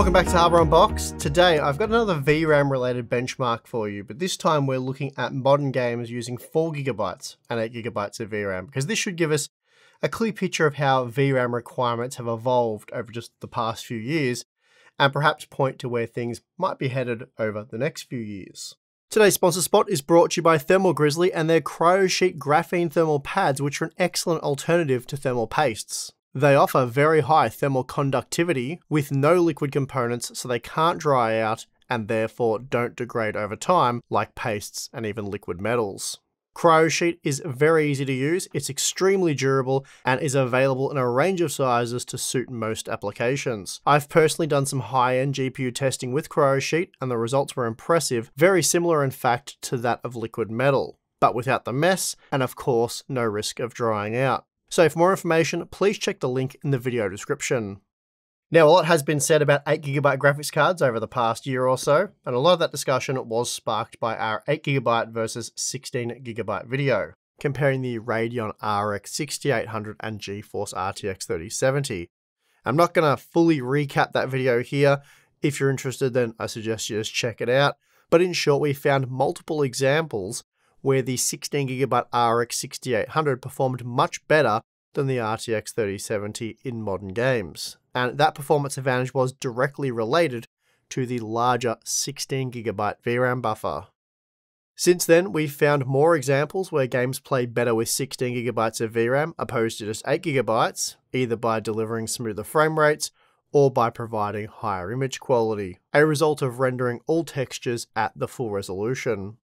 welcome back to Hardware Unboxed. Today I've got another VRAM related benchmark for you, but this time we're looking at modern games using 4GB and 8GB of VRAM, because this should give us a clear picture of how VRAM requirements have evolved over just the past few years, and perhaps point to where things might be headed over the next few years. Today's sponsor spot is brought to you by Thermal Grizzly and their KryoSheet graphene thermal pads, which are an excellent alternative to thermal pastes. They offer very high thermal conductivity with no liquid components so they can't dry out and therefore don't degrade over time like pastes and even liquid metals. KryoSheet is very easy to use, it's extremely durable, and is available in a range of sizes to suit most applications. I've personally done some high-end GPU testing with KryoSheet, and the results were impressive, very similar in fact to that of liquid metal, but without the mess, and of course, no risk of drying out. So for more information, please check the link in the video description. Now, a lot has been said about 8GB graphics cards over the past year or so, and a lot of that discussion was sparked by our 8GB versus 16GB video, comparing the Radeon RX 6800 and GeForce RTX 3070. I'm not going to fully recap that video here. If you're interested, then I suggest you just check it out. But in short, we found multiple examples where the 16GB RX 6800 performed much better than the RTX 3070 in modern games. And that performance advantage was directly related to the larger 16GB VRAM buffer. Since then, we've found more examples where games play better with 16GB of VRAM opposed to just 8GB, either by delivering smoother frame rates or by providing higher image quality, a result of rendering all textures at the full resolution.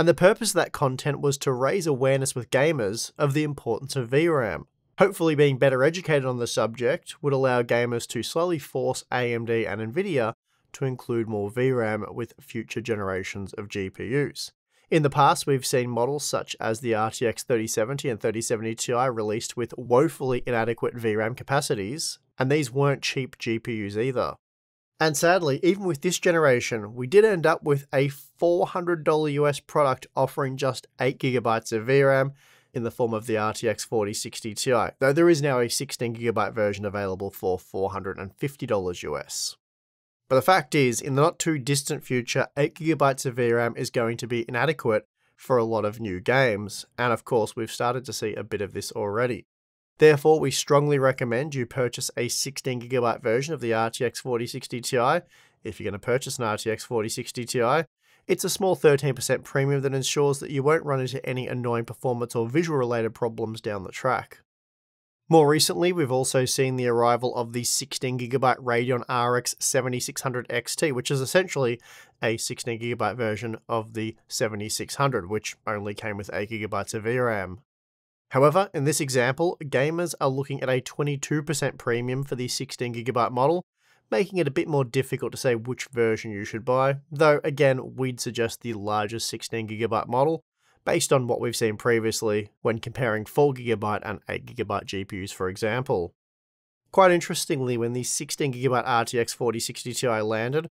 And the purpose of that content was to raise awareness with gamers of the importance of VRAM. Hopefully, being better educated on the subject would allow gamers to slowly force AMD and Nvidia to include more VRAM with future generations of GPUs. In the past, we've seen models such as the RTX 3070 and 3070 Ti released with woefully inadequate VRAM capacities, and these weren't cheap GPUs either. And sadly, even with this generation, we did end up with a $400 US product offering just 8GB of VRAM in the form of the RTX 4060 Ti, though there is now a 16GB version available for $450 US. But the fact is, in the not too distant future, 8GB of VRAM is going to be inadequate for a lot of new games, and of course, we've started to see a bit of this already. Therefore, we strongly recommend you purchase a 16GB version of the RTX 4060 Ti if you're going to purchase an RTX 4060 Ti. It's a small 13% premium that ensures that you won't run into any annoying performance or visual related problems down the track. More recently, we've also seen the arrival of the 16GB Radeon RX 7600 XT, which is essentially a 16GB version of the 7600, which only came with 8GB of VRAM. However, in this example, gamers are looking at a 22% premium for the 16GB model, making it a bit more difficult to say which version you should buy, though again, we'd suggest the largest 16GB model, based on what we've seen previously when comparing 4GB and 8GB GPUs for example. Quite interestingly, when the 16GB RTX 4060 Ti landed,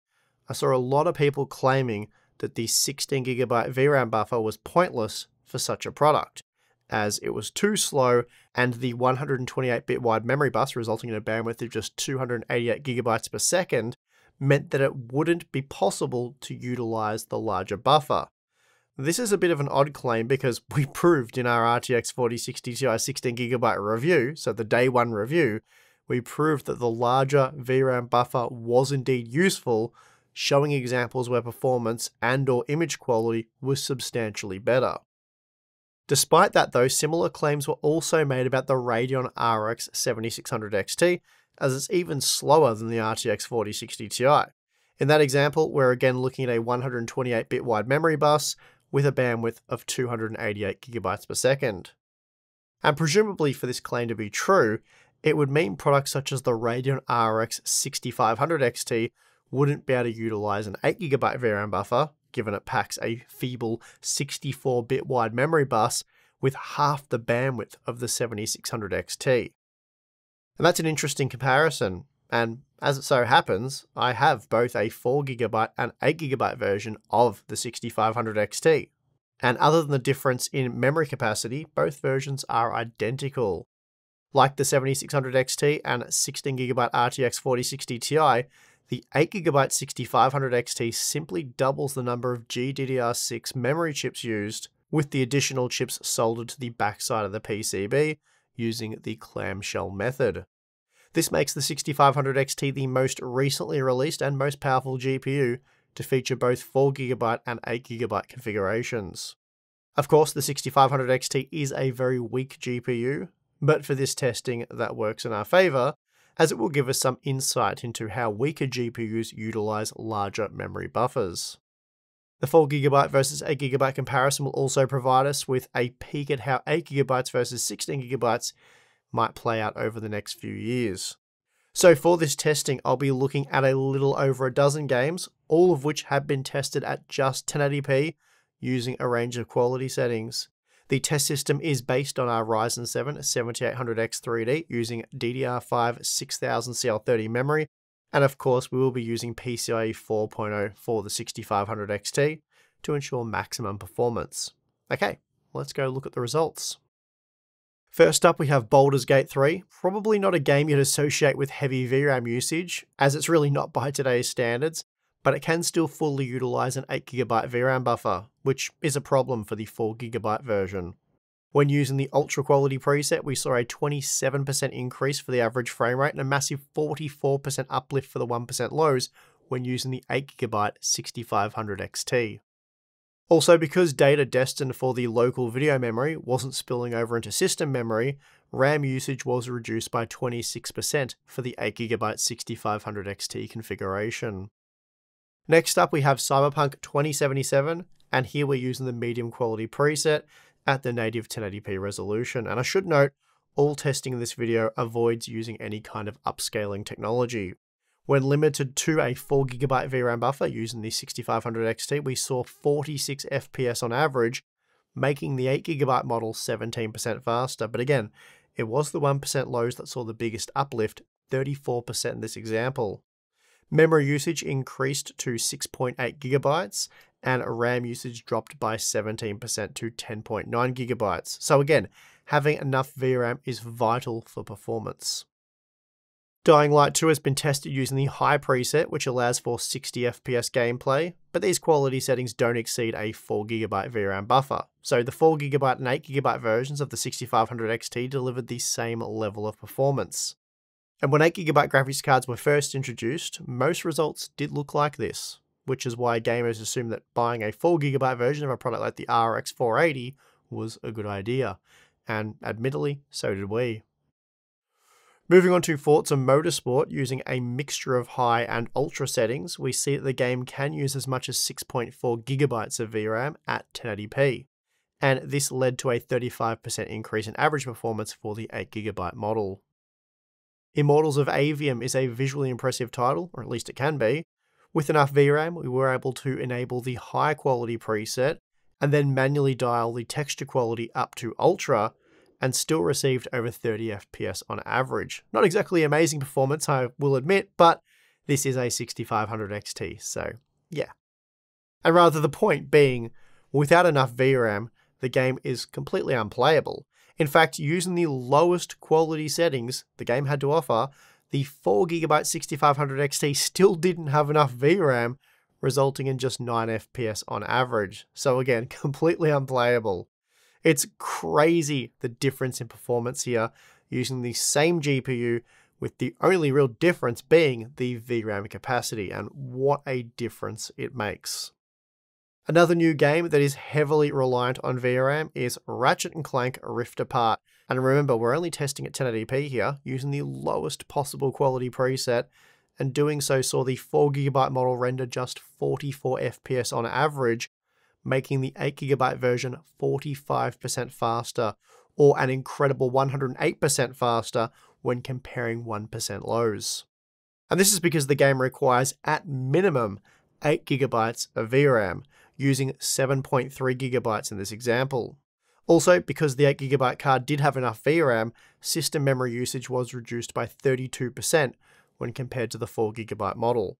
I saw a lot of people claiming that the 16GB VRAM buffer was pointless for such a product as it was too slow and the 128-bit wide memory bus resulting in a bandwidth of just 288 gigabytes per second meant that it wouldn't be possible to utilize the larger buffer. This is a bit of an odd claim because we proved in our RTX 4060 Ti 16GB review, so the day one review, we proved that the larger VRAM buffer was indeed useful, showing examples where performance and or image quality was substantially better. Despite that though, similar claims were also made about the Radeon RX 7600 XT, as it's even slower than the RTX 4060 Ti. In that example, we're again looking at a 128-bit wide memory bus with a bandwidth of 288 gigabytes per second. And presumably for this claim to be true, it would mean products such as the Radeon RX 6500 XT wouldn't be able to utilize an 8GB VRAM buffer, given it packs a feeble 64 bit wide memory bus with half the bandwidth of the 7600 XT. And that's an interesting comparison, and as it so happens, I have both a 4GB and 8GB version of the 6500 XT. And other than the difference in memory capacity, both versions are identical. Like the 7600 XT and 16GB RTX 4060 Ti, the 8GB 6500 XT simply doubles the number of GDDR6 memory chips used, with the additional chips soldered to the backside of the PCB using the clamshell method. This makes the 6500 XT the most recently released and most powerful GPU to feature both 4GB and 8GB configurations. Of course, the 6500 XT is a very weak GPU, but for this testing that works in our favour, as it will give us some insight into how weaker GPUs utilize larger memory buffers. The 4GB versus 8GB comparison will also provide us with a peek at how 8GB versus 16GB might play out over the next few years. So for this testing, I'll be looking at a little over a dozen games, all of which have been tested at just 1080p using a range of quality settings. The test system is based on our Ryzen 7 7800X 3D using DDR5 6000CL30 memory, and of course we will be using PCIe 4.0 for the 6500 XT to ensure maximum performance. Okay, let's go look at the results. First up, we have Baldur's Gate 3. Probably not a game you'd associate with heavy VRAM usage, as it's really not by today's standards, but it can still fully utilize an 8GB VRAM buffer, which is a problem for the 4GB version. When using the ultra quality preset, we saw a 27% increase for the average frame rate and a massive 44% uplift for the 1% lows when using the 8GB 6500 XT. Also, because data destined for the local video memory wasn't spilling over into system memory, RAM usage was reduced by 26% for the 8GB 6500 XT configuration. Next up, we have Cyberpunk 2077, and here we're using the medium quality preset at the native 1080p resolution. And I should note, all testing in this video avoids using any kind of upscaling technology. When limited to a 4GB VRAM buffer using the 6500 XT, we saw 46 FPS on average, making the 8GB model 17% faster. But again, it was the 1% lows that saw the biggest uplift, 34% in this example. Memory usage increased to 6.8 gigabytes and RAM usage dropped by 17% to 10.9 gigabytes. So again, having enough VRAM is vital for performance. Dying Light 2 has been tested using the high preset, which allows for 60 FPS gameplay, but these quality settings don't exceed a 4GB VRAM buffer. So the 4GB and 8GB versions of the 6500 XT delivered the same level of performance. And when 8GB graphics cards were first introduced, most results did look like this, which is why gamers assumed that buying a 4GB version of a product like the RX 480 was a good idea. And admittedly, so did we. Moving on to Forza Motorsport, using a mixture of high and ultra settings, we see that the game can use as much as 6.4 gigabytes of VRAM at 1080p, and this led to a 35% increase in average performance for the 8GB model. Immortals of Aveum is a visually impressive title, or at least it can be. With enough VRAM, we were able to enable the high quality preset and then manually dial the texture quality up to ultra and still received over 30 FPS on average. Not exactly amazing performance, I will admit, but this is a 6500 XT, so yeah. And rather the point being, without enough VRAM, the game is completely unplayable. In fact, using the lowest quality settings the game had to offer, the 4GB 6500 XT still didn't have enough VRAM, resulting in just 9 FPS on average. So again, completely unplayable. It's crazy the difference in performance here using the same GPU with the only real difference being the VRAM capacity and what a difference it makes. Another new game that is heavily reliant on VRAM is Ratchet & Clank Rift Apart. And remember, we're only testing at 1080p here, using the lowest possible quality preset, and doing so saw the 4GB model render just 44 FPS on average, making the 8GB version 45% faster, or an incredible 108% faster when comparing 1% lows. And this is because the game requires, at minimum, 8GB of VRAM, using 7.3 gigabytes in this example. Also, because the 8GB card did have enough VRAM, system memory usage was reduced by 32% when compared to the 4GB model.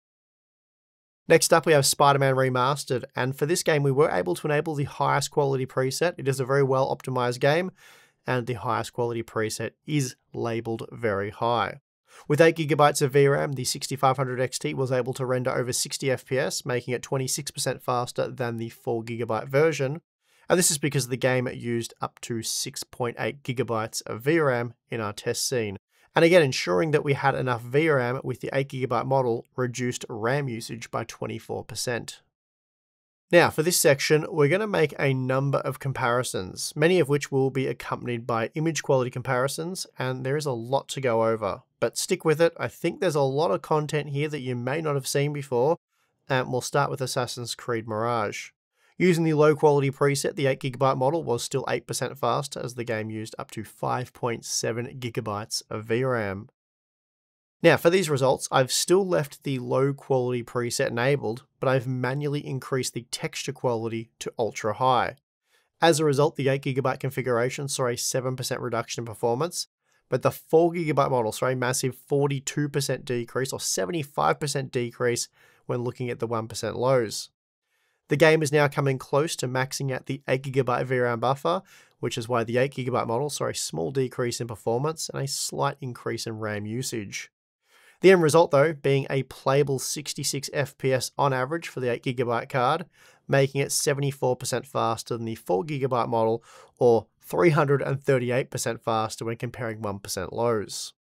Next up, we have Spider Man Remastered, and for this game, we were able to enable the highest quality preset. It is a very well optimized game, and the highest quality preset is labeled very high. With 8GB of VRAM, the 6500 XT was able to render over 60 FPS, making it 26% faster than the 4GB version. And this is because the game used up to 6.8GB of VRAM in our test scene. And again, ensuring that we had enough VRAM with the 8GB model reduced RAM usage by 24%. Now, for this section, we're going to make a number of comparisons, many of which will be accompanied by image quality comparisons, and there is a lot to go over. But stick with it, I think there's a lot of content here that you may not have seen before, and we'll start with Assassin's Creed Mirage. Using the low quality preset, the 8GB model was still 8% faster as the game used up to 5.7GB of VRAM. Now for these results, I've still left the low quality preset enabled, but I've manually increased the texture quality to ultra high. As a result, the 8GB configuration saw a 7% reduction in performance, but the 4GB model saw a massive 42% decrease or 75% decrease when looking at the 1% lows. The game is now coming close to maxing out the 8GB VRAM buffer, which is why the 8GB model saw a small decrease in performance and a slight increase in RAM usage. The end result, though, being a playable 66 FPS on average for the 8GB card, making it 74% faster than the 4GB model or 338% faster when comparing 1% lows.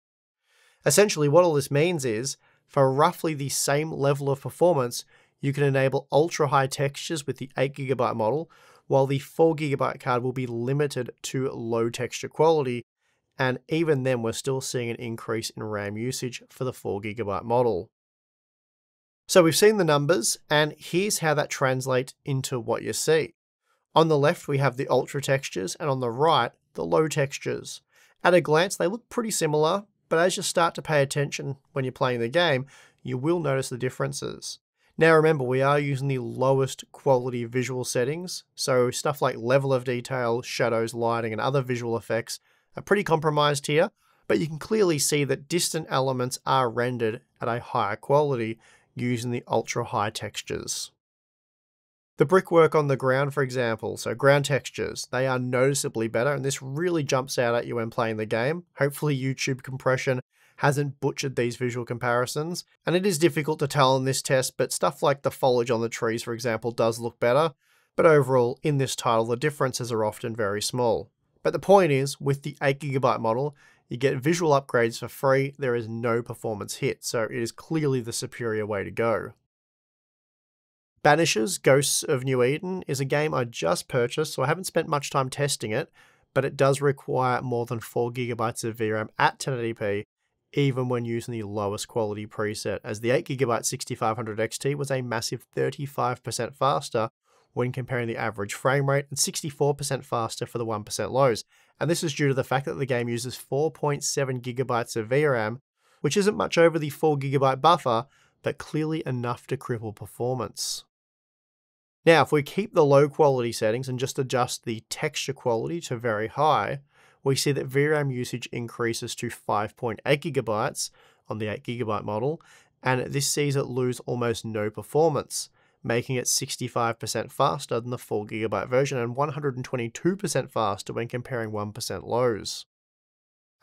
Essentially, what all this means is, for roughly the same level of performance, you can enable ultra high textures with the 8GB model, while the 4GB card will be limited to low texture quality, and even then we're still seeing an increase in RAM usage for the 4GB model. So we've seen the numbers, and here's how that translates into what you see. On the left, we have the ultra textures, and on the right, the low textures. At a glance, they look pretty similar, but as you start to pay attention when you're playing the game, you will notice the differences. Now remember, we are using the lowest quality visual settings, so stuff like level of detail, shadows, lighting, and other visual effects are pretty compromised here, but you can clearly see that distant elements are rendered at a higher quality using the ultra high textures. The brickwork on the ground, for example, so ground textures, they are noticeably better, and this really jumps out at you when playing the game. Hopefully, YouTube compression hasn't butchered these visual comparisons, and it is difficult to tell in this test, but stuff like the foliage on the trees, for example, does look better. But overall, in this title, the differences are often very small. But the point is, with the 8GB model, you get visual upgrades for free, there is no performance hit, so it is clearly the superior way to go. Banishers Ghosts of New Eden is a game I just purchased, so I haven't spent much time testing it, but it does require more than 4GB of VRAM at 1080p, even when using the lowest quality preset, as the 8GB 6500 XT was a massive 35% faster when comparing the average frame rate and 64% faster for the 1% lows. And this is due to the fact that the game uses 4.7 gigabytes of VRAM, which isn't much over the 4 gigabyte buffer, but clearly enough to cripple performance. Now, if we keep the low quality settings and just adjust the texture quality to very high, we see that VRAM usage increases to 5.8 gigabytes on the 8 gigabyte model, and this sees it lose almost no performance making it 65% faster than the 4GB version and 122% faster when comparing 1% lows.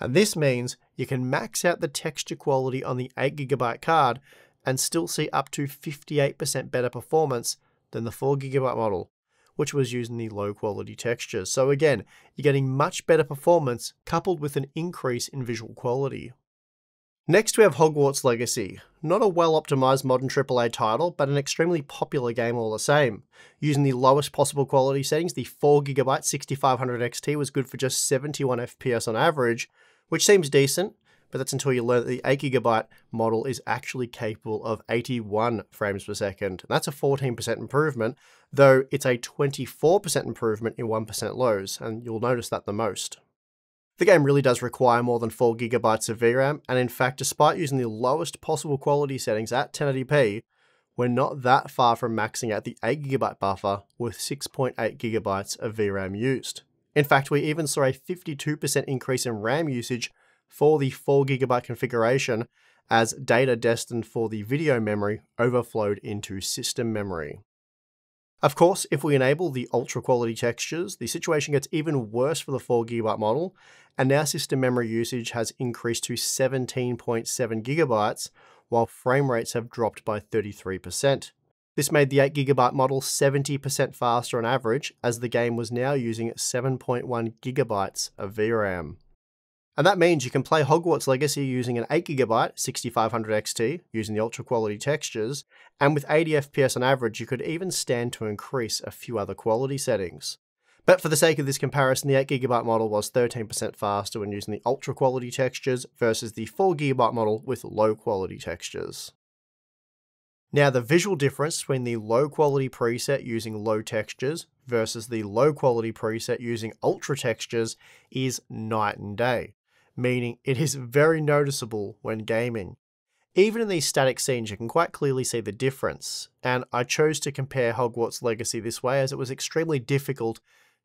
And this means you can max out the texture quality on the 8GB card and still see up to 58% better performance than the 4GB model, which was using the low quality textures. So again, you're getting much better performance coupled with an increase in visual quality. Next, we have Hogwarts Legacy. Not a well optimized modern AAA title, but an extremely popular game all the same. Using the lowest possible quality settings, the 4GB 6500 XT was good for just 71 FPS on average, which seems decent, but that's until you learn that the 8GB model is actually capable of 81 frames per second. That's a 14% improvement, though it's a 24% improvement in 1% lows, and you'll notice that the most. The game really does require more than 4GB of VRAM, and in fact, despite using the lowest possible quality settings at 1080p, we're not that far from maxing out the 8GB buffer with 6.8GB of VRAM used. In fact, we even saw a 52% increase in RAM usage for the 4GB configuration as data destined for the video memory overflowed into system memory. Of course, if we enable the ultra quality textures, the situation gets even worse for the 4GB model, and now system memory usage has increased to 17.7 gigabytes, while frame rates have dropped by 33%. This made the 8GB model 70% faster on average, as the game was now using 7.1 gigabytes of VRAM. And that means you can play Hogwarts Legacy using an 8GB 6500 XT, using the ultra quality textures, and with 80 FPS on average, you could even stand to increase a few other quality settings. But for the sake of this comparison, the 8GB model was 13% faster when using the ultra quality textures versus the 4GB model with low quality textures. Now the visual difference between the low quality preset using low textures versus the low quality preset using ultra textures is night and day, meaning it is very noticeable when gaming. Even in these static scenes, you can quite clearly see the difference, and I chose to compare Hogwarts Legacy this way as it was extremely difficult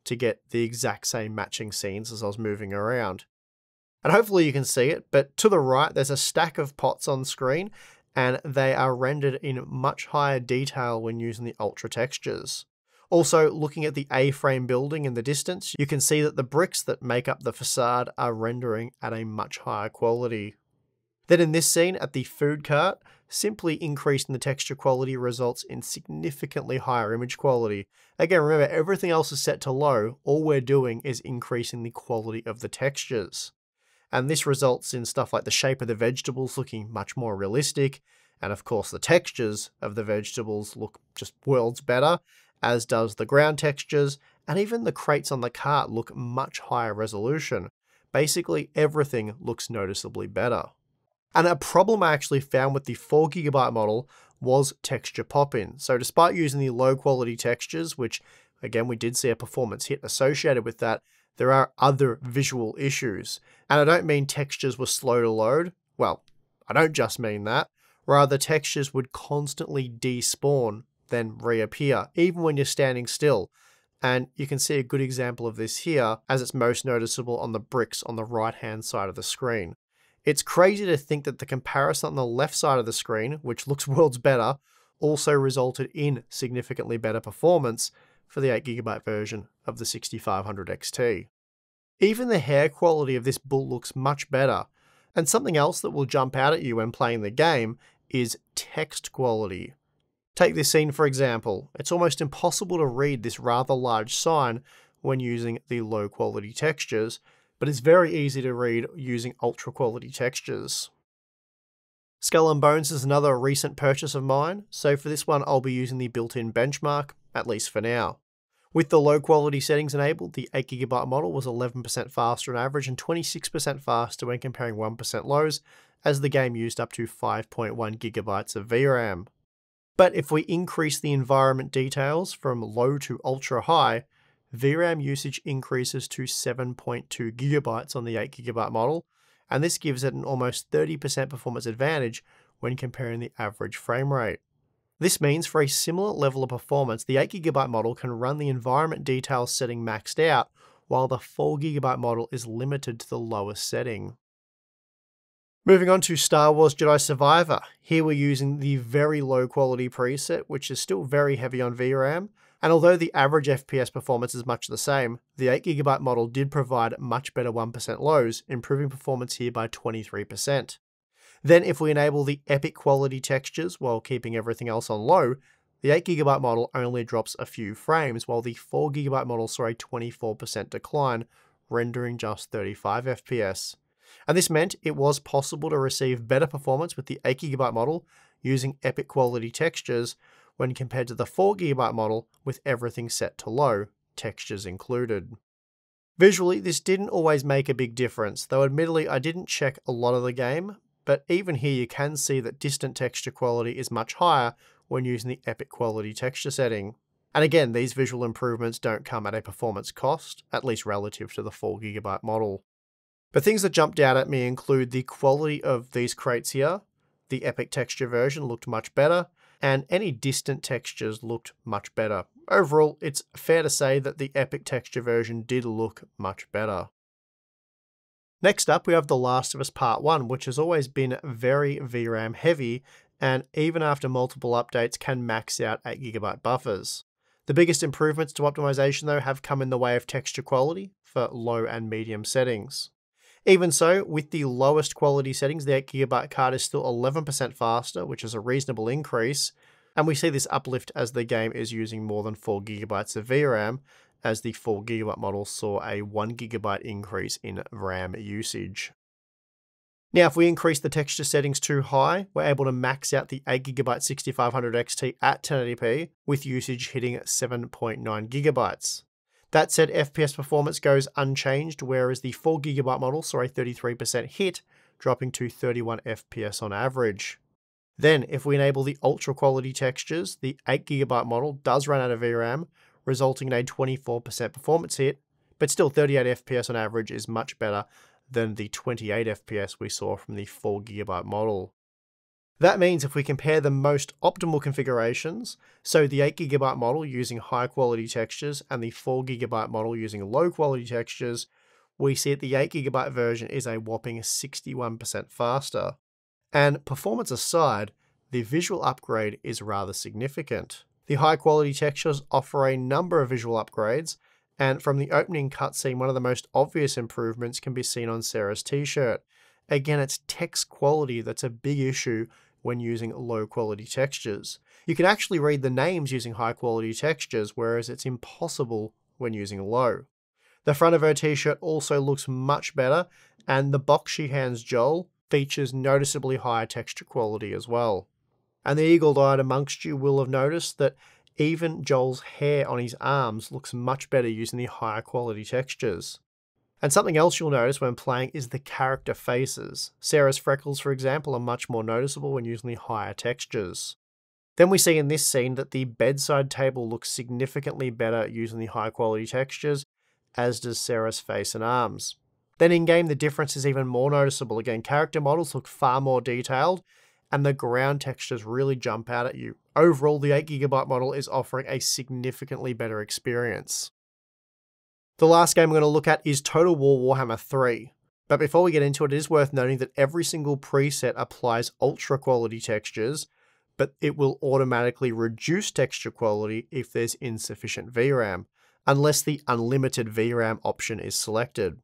to get the exact same matching scenes as I was moving around. And hopefully you can see it, but to the right there's a stack of pots on screen and they are rendered in much higher detail when using the ultra textures. Also, looking at the A-frame building in the distance, you can see that the bricks that make up the facade are rendering at a much higher quality. Then in this scene at the food cart, simply increasing the texture quality results in significantly higher image quality. Again, remember everything else is set to low, all we're doing is increasing the quality of the textures and this results in stuff like the shape of the vegetables looking much more realistic, and of course the textures of the vegetables look just worlds better, as does the ground textures, and even the crates on the cart look much higher resolution. Basically everything looks noticeably better. And a problem I actually found with the 4GB model was texture pop-in. So despite using the low quality textures, which again we did see a performance hit associated with that, there are other visual issues. And I don't mean textures were slow to load. Well, I don't just mean that. Rather, textures would constantly despawn, then reappear, even when you're standing still. And you can see a good example of this here, as it's most noticeable on the bricks on the right hand side of the screen. It's crazy to think that the comparison on the left side of the screen, which looks worlds better, also resulted in significantly better performance, for the 8GB version of the 6500 XT. Even the hair quality of this bull looks much better, and something else that will jump out at you when playing the game is text quality. Take this scene for example, it's almost impossible to read this rather large sign when using the low quality textures, but it's very easy to read using ultra quality textures. Skull and Bones is another recent purchase of mine, so for this one I'll be using the built-in benchmark, at least for now. With the low quality settings enabled, the 8GB model was 11% faster on average and 26% faster when comparing 1% lows, as the game used up to 5.1GB of VRAM. But if we increase the environment details from low to ultra high, VRAM usage increases to 7.2GB on the 8GB model, and this gives it an almost 30% performance advantage when comparing the average frame rate. This means for a similar level of performance, the 8GB model can run the environment details setting maxed out, while the 4GB model is limited to the lowest setting. Moving on to Star Wars Jedi Survivor. Here we're using the very low quality preset, which is still very heavy on VRAM, and although the average FPS performance is much the same, the 8GB model did provide much better 1% lows, improving performance here by 23%. Then if we enable the epic quality textures while keeping everything else on low, the 8GB model only drops a few frames, while the 4GB model saw a 24% decline, rendering just 35 FPS. And this meant it was possible to receive better performance with the 8GB model using epic quality textures when compared to the 4GB model with everything set to low, textures included. Visually, this didn't always make a big difference, though admittedly I didn't check a lot of the game, but even here you can see that distant texture quality is much higher when using the epic quality texture setting. And again, these visual improvements don't come at a performance cost, at least relative to the 4GB model. But things that jumped out at me include the quality of these crates here, the epic texture version looked much better, and any distant textures looked much better. Overall, it's fair to say that the epic texture version did look much better. Next up, we have The Last of Us Part 1, which has always been very VRAM heavy, and even after multiple updates can max out 8GB buffers. The biggest improvements to optimization, though, have come in the way of texture quality for low and medium settings. Even so, with the lowest quality settings, the 8GB card is still 11% faster, which is a reasonable increase, and we see this uplift as the game is using more than 4GB of VRAM, as the 4GB model saw a 1GB increase in RAM usage. Now, if we increase the texture settings too high, we're able to max out the 8GB 6500 XT at 1080p with usage hitting 7.9GB. That said, FPS performance goes unchanged, whereas the 4GB model saw a 33% hit, dropping to 31 FPS on average. Then, if we enable the ultra quality textures, the 8GB model does run out of VRAM, resulting in a 24% performance hit, but still 38 FPS on average is much better than the 28 FPS we saw from the 4GB model. That means if we compare the most optimal configurations, so the 8GB model using high quality textures and the 4GB model using low quality textures, we see that the 8GB version is a whopping 61% faster. And performance aside, the visual upgrade is rather significant. The high quality textures offer a number of visual upgrades, and from the opening cutscene, one of the most obvious improvements can be seen on Sarah's t-shirt. Again, it's text quality that's a big issue when using low quality textures. You can actually read the names using high quality textures, whereas it's impossible when using low. The front of her t-shirt also looks much better, and the box she hands Joel features noticeably higher texture quality as well. And the eagle-eyed amongst you will have noticed that even Joel's hair on his arms looks much better using the higher quality textures. And something else you'll notice when playing is the character faces. Sarah's freckles, for example, are much more noticeable when using the higher textures. Then we see in this scene that the bedside table looks significantly better using the high quality textures, as does Sarah's face and arms. Then in game, the difference is even more noticeable. Again, character models look far more detailed, and the ground textures really jump out at you. Overall, the 8GB model is offering a significantly better experience. The last game we're going to look at is Total War Warhammer 3. But before we get into it, it is worth noting that every single preset applies ultra quality textures, but it will automatically reduce texture quality if there's insufficient VRAM, unless the unlimited VRAM option is selected.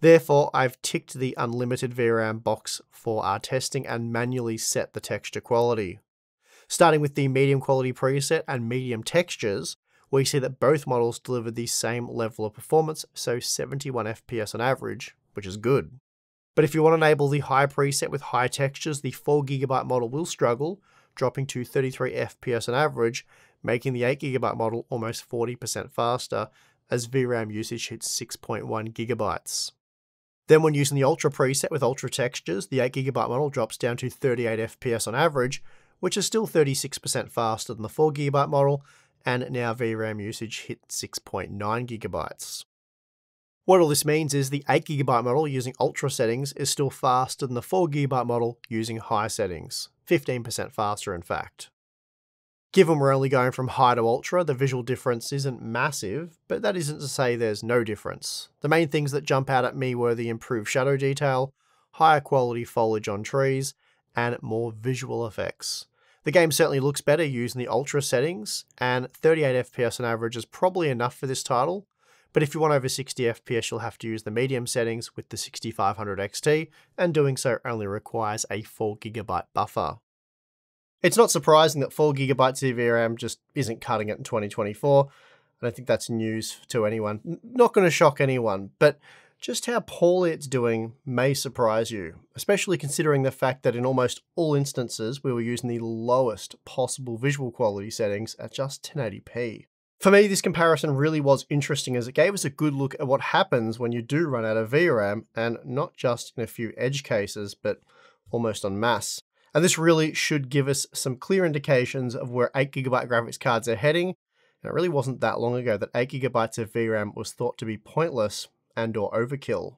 Therefore, I've ticked the unlimited VRAM box for our testing and manually set the texture quality. Starting with the medium quality preset and medium textures, we see that both models deliver the same level of performance, so 71 FPS on average, which is good. But if you want to enable the high preset with high textures, the 4GB model will struggle, dropping to 33 FPS on average, making the 8GB model almost 40% faster, as VRAM usage hits 6.1 gigabytes. Then when using the Ultra preset with Ultra textures, the 8GB model drops down to 38 FPS on average, which is still 36% faster than the 4GB model, and now VRAM usage hit 6.9 gigabytes. What all this means is the 8GB model using ultra settings is still faster than the 4GB model using high settings, 15% faster in fact. Given we're only going from high to ultra, the visual difference isn't massive, but that isn't to say there's no difference. The main things that jump out at me were the improved shadow detail, higher quality foliage on trees, and more visual effects. The game certainly looks better using the ultra settings, and 38 FPS on average is probably enough for this title, but if you want over 60 FPS you'll have to use the medium settings with the 6500 XT, and doing so only requires a 4GB buffer. It's not surprising that 4GB of VRAM just isn't cutting it in 2024, I don't think that's news to anyone. Not going to shock anyone, but just how poorly it's doing may surprise you, especially considering the fact that in almost all instances we were using the lowest possible visual quality settings at just 1080p. For me, this comparison really was interesting as it gave us a good look at what happens when you do run out of VRAM, and not just in a few edge cases, but almost en masse. And this really should give us some clear indications of where 8GB graphics cards are heading, and it really wasn't that long ago that 8GB of VRAM was thought to be pointless and or overkill.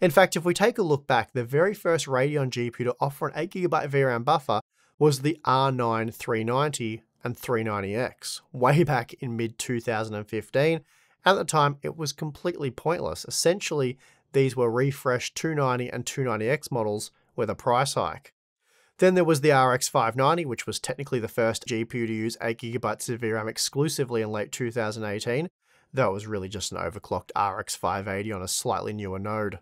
In fact, if we take a look back, the very first Radeon GPU to offer an 8GB VRAM buffer was the R9 390 and 390X, way back in mid 2015. At the time, it was completely pointless. Essentially, these were refreshed 290 and 290X models with a price hike. Then there was the RX 590, which was technically the first GPU to use 8GB of VRAM exclusively in late 2018, though it was really just an overclocked RX 580 on a slightly newer node.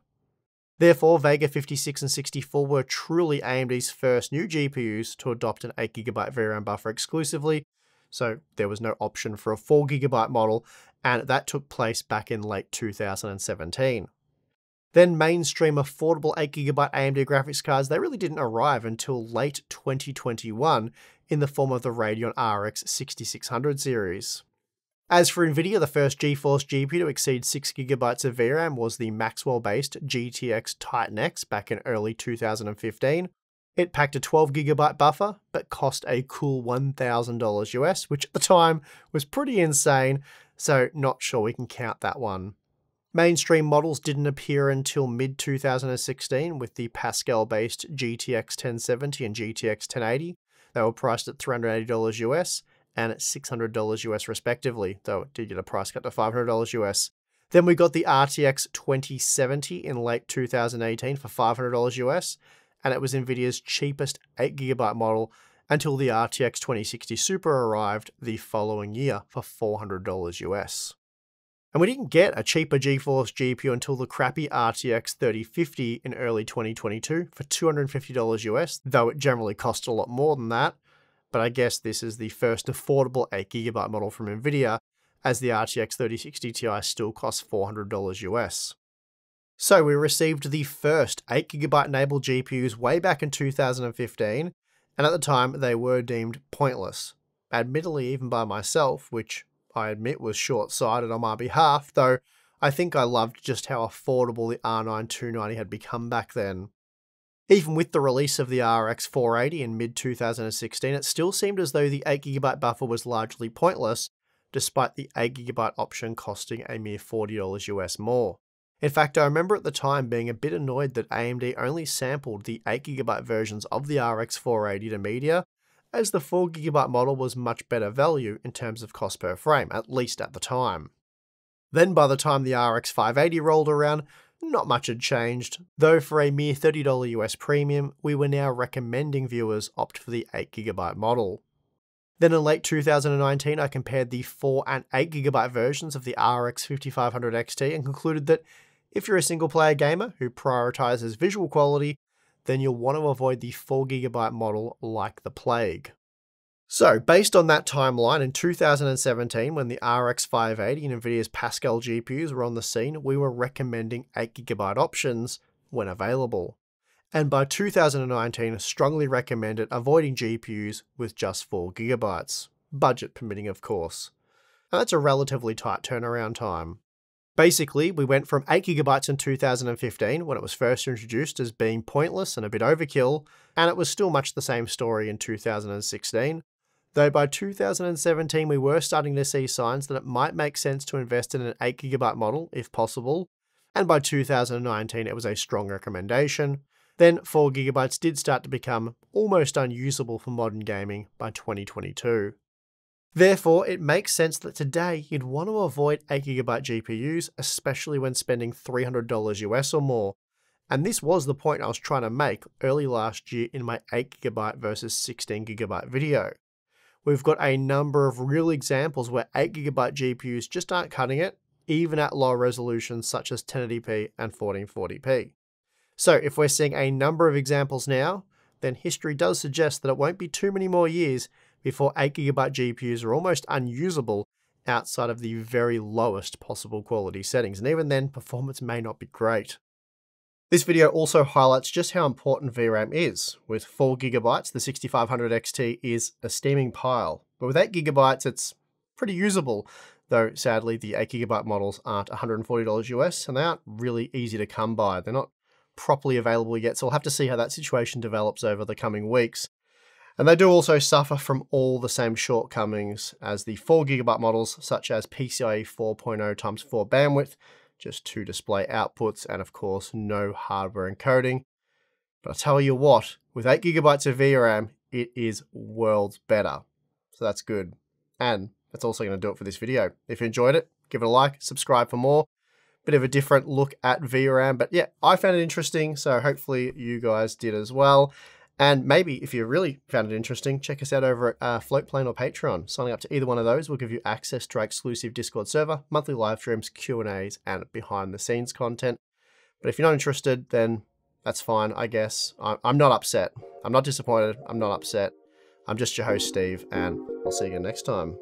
Therefore, Vega 56 and 64 were truly AMD's first new GPUs to adopt an 8GB VRAM buffer exclusively, so there was no option for a 4GB model, and that took place back in late 2017. Then mainstream affordable 8GB AMD graphics cards, they really didn't arrive until late 2021 in the form of the Radeon RX 6600 series. As for Nvidia, the first GeForce GPU to exceed 6GB of VRAM was the Maxwell-based GTX Titan X back in early 2015. It packed a 12GB buffer, but cost a cool $1,000 US, which at the time was pretty insane, so not sure we can count that one. Mainstream models didn't appear until mid 2016 with the Pascal based GTX 1070 and GTX 1080. They were priced at $380 US and at $600 US respectively, though it did get a price cut to $500 US. Then we got the RTX 2070 in late 2018 for $500 US, and it was Nvidia's cheapest 8GB model until the RTX 2060 Super arrived the following year for $400 US. And we didn't get a cheaper GeForce GPU until the crappy RTX 3050 in early 2022 for $250 US, though it generally cost a lot more than that. But I guess this is the first affordable 8GB model from Nvidia, as the RTX 3060 Ti still costs $400 US. So we received the first 8GB enabled GPUs way back in 2015, and at the time they were deemed pointless. Admittedly, even by myself, which I admit was short sighted on my behalf, though I think I loved just how affordable the R9 290 had become back then. Even with the release of the RX 480 in mid 2016, it still seemed as though the 8GB buffer was largely pointless, despite the 8GB option costing a mere $40 US more. In fact, I remember at the time being a bit annoyed that AMD only sampled the 8GB versions of the RX 480 to media, as the 4GB model was much better value in terms of cost per frame, at least at the time. Then by the time the RX 580 rolled around, not much had changed, though for a mere $30 US premium, we were now recommending viewers opt for the 8GB model. Then in late 2019, I compared the 4 and 8GB versions of the RX 5500 XT and concluded that if you're a single player gamer who prioritizes visual quality, then you'll want to avoid the 4GB model like the plague. So, based on that timeline, in 2017, when the RX 580 and NVIDIA's Pascal GPUs were on the scene, we were recommending 8GB options when available. And by 2019, strongly recommended avoiding GPUs with just 4GB, budget permitting, of course. And that's a relatively tight turnaround time. Basically, we went from 8GB in 2015, when it was first introduced as being pointless and a bit overkill, and it was still much the same story in 2016, Though by 2017, we were starting to see signs that it might make sense to invest in an 8GB model if possible, and by 2019, it was a strong recommendation. Then 4GB did start to become almost unusable for modern gaming by 2022. Therefore, it makes sense that today you'd want to avoid 8GB GPUs, especially when spending $300 US or more. And this was the point I was trying to make early last year in my 8GB versus 16GB video we've got a number of real examples where 8GB GPUs just aren't cutting it, even at low resolutions such as 1080p and 1440p. So if we're seeing a number of examples now, then history does suggest that it won't be too many more years before 8GB GPUs are almost unusable outside of the very lowest possible quality settings, and even then, performance may not be great. This video also highlights just how important VRAM is. With 4GB, the 6500 XT is a steaming pile, but with 8GB, it's pretty usable, though sadly the 8GB models aren't $140 US and they aren't really easy to come by. They're not properly available yet, so we'll have to see how that situation develops over the coming weeks. And they do also suffer from all the same shortcomings as the 4GB models, such as PCIe 4.0 times 4 bandwidth, just two display outputs, and of course, no hardware encoding. But I tell you what, with 8 gigabytes of VRAM, it is worlds better. So that's good. And that's also going to do it for this video. If you enjoyed it, give it a like, subscribe for more. Bit of a different look at VRAM, but yeah, I found it interesting, so hopefully you guys did as well. And maybe if you really found it interesting, check us out over at uh, Floatplane or Patreon. Signing up to either one of those will give you access to our exclusive Discord server, monthly live streams, Q and A's, and behind the scenes content. But if you're not interested, then that's fine, I guess. I'm not upset. I'm not disappointed. I'm not upset. I'm just your host, Steve, and I'll see you again next time.